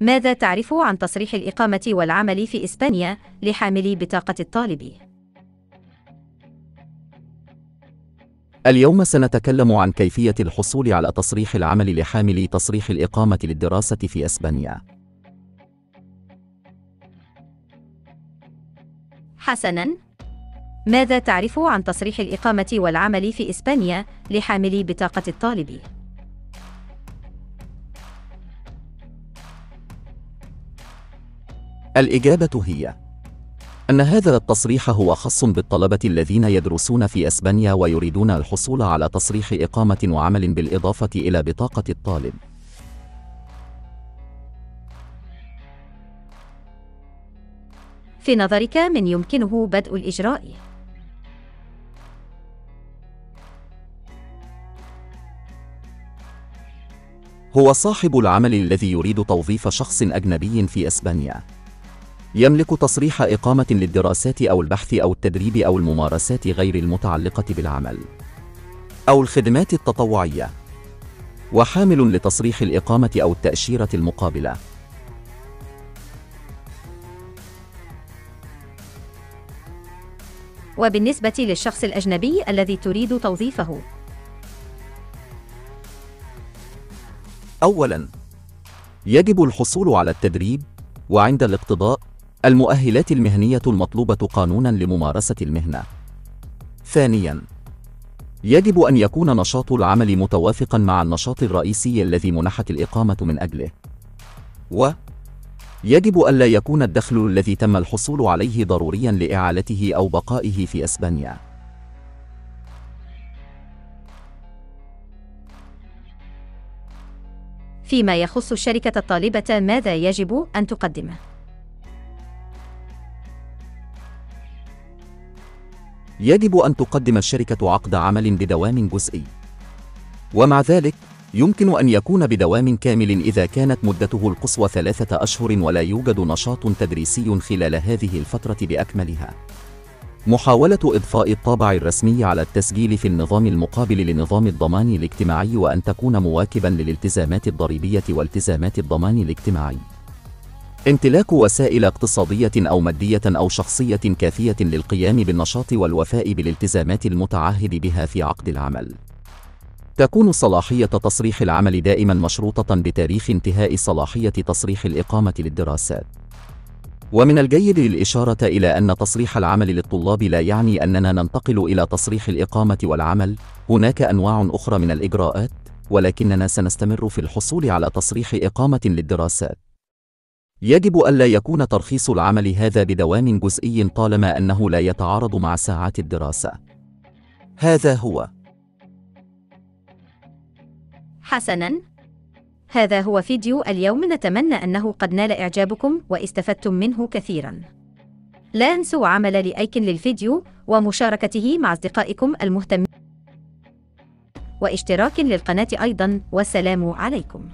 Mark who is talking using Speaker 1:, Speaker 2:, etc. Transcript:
Speaker 1: ماذا تعرف عن تصريح الإقامة والعمل في إسبانيا لحاملي بطاقة الطالب؟
Speaker 2: اليوم سنتكلم عن كيفية الحصول على تصريح العمل لحاملي تصريح الإقامة للدراسة في إسبانيا.
Speaker 1: حسناً، ماذا تعرف عن تصريح الإقامة والعمل في إسبانيا لحاملي بطاقة الطالب؟
Speaker 2: الإجابة هي أن هذا التصريح هو خاص بالطلبة الذين يدرسون في أسبانيا ويريدون الحصول على تصريح إقامة وعمل بالإضافة إلى بطاقة الطالب.
Speaker 1: في نظرك من يمكنه بدء الإجراء؟
Speaker 2: هو صاحب العمل الذي يريد توظيف شخص أجنبي في أسبانيا. يملك تصريح إقامة للدراسات أو البحث أو التدريب أو الممارسات غير المتعلقة بالعمل. أو الخدمات التطوعية. وحامل لتصريح الإقامة أو التأشيرة المقابلة.
Speaker 1: وبالنسبة للشخص الأجنبي الذي تريد توظيفه.
Speaker 2: أولاً يجب الحصول على التدريب وعند الاقتضاء المؤهلات المهنية المطلوبة قانونا لممارسة المهنة. ثانيا، يجب أن يكون نشاط العمل متوافقا مع النشاط الرئيسي الذي منحت الإقامة من أجله. و يجب ألا يكون الدخل الذي تم الحصول عليه ضروريا لإعالته أو بقائه في أسبانيا.
Speaker 1: فيما يخص الشركة الطالبة ماذا يجب أن تقدمه؟
Speaker 2: يجب أن تقدم الشركة عقد عمل بدوام جزئي. ومع ذلك يمكن أن يكون بدوام كامل إذا كانت مدته القصوى ثلاثة أشهر ولا يوجد نشاط تدريسي خلال هذه الفترة بأكملها. محاولة إضفاء الطابع الرسمي على التسجيل في النظام المقابل لنظام الضمان الاجتماعي وأن تكون مواكبا للالتزامات الضريبية والتزامات الضمان الاجتماعي. امتلاك وسائل اقتصادية أو مادية أو شخصية كافية للقيام بالنشاط والوفاء بالالتزامات المتعهد بها في عقد العمل. تكون صلاحية تصريح العمل دائما مشروطة بتاريخ انتهاء صلاحية تصريح الإقامة للدراسات. ومن الجيد الإشارة إلى أن تصريح العمل للطلاب لا يعني أننا ننتقل إلى تصريح الإقامة والعمل، هناك أنواع أخرى من الإجراءات، ولكننا سنستمر في الحصول على تصريح إقامة للدراسات. يجب ألا يكون ترخيص العمل هذا بدوام جزئي طالما أنه لا يتعارض مع ساعات الدراسة. هذا هو.
Speaker 1: حسناً. هذا هو فيديو اليوم نتمنى أنه قد نال إعجابكم واستفدتم منه كثيراً. لا أنسوا عمل لأيك للفيديو ومشاركته مع أصدقائكم المهتمين واشتراك للقناة أيضاً والسلام عليكم.